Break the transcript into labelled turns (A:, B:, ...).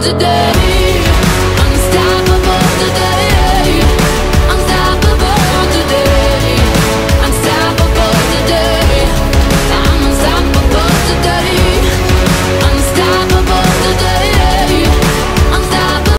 A: today